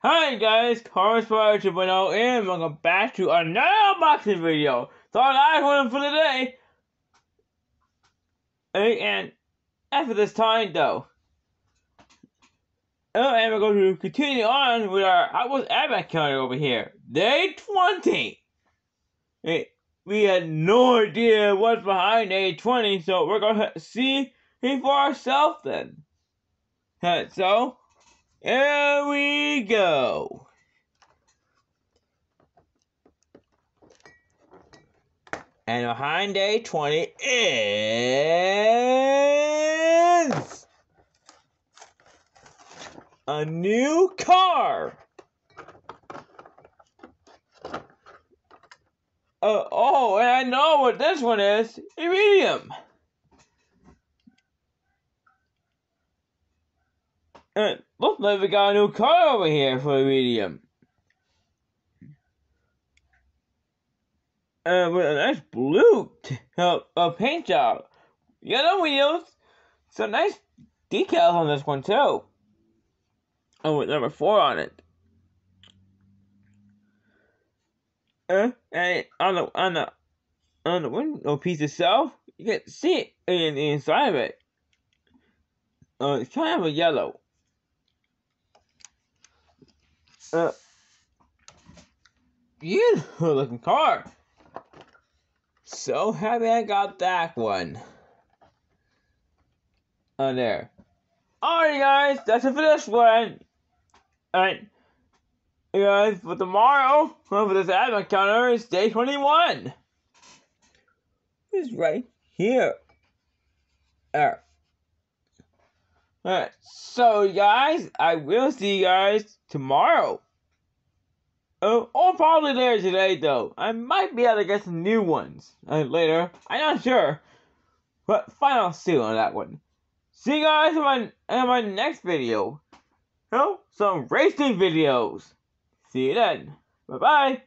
Hi guys, Fire 2.0 and welcome back to another unboxing video. So last one for the day. And after this time though. Oh, and we're going to continue on with our Hot Wheels advent calendar over here. Day 20. Eh, we had no idea what's behind day 20, so we're going to see for ourselves then. So, here we go. And behind day 20 is a new car. Uh, oh, and I know what this one is. Iridium. And looks like we got a new car over here for the medium. And with a nice blue uh, uh, paint job. Yellow wheels. Some nice decals on this one too. Oh, with number four on it. Uh, and on the on the on the window piece itself, you can see it in the inside of it. Uh, it's kind of a yellow. Uh, beautiful looking car. So happy I got that one. On there. Alright guys, that's it for this one. Alright. Guys, for tomorrow, for this advent calendar is day 21. It's right here. Alright. Alright, so guys, I will see you guys tomorrow. Oh, or probably later today, though. I might be able to get some new ones uh, later. I'm not sure. But final soon on that one. See you guys in my, in my next video. Oh, some racing videos. See you then. Bye-bye.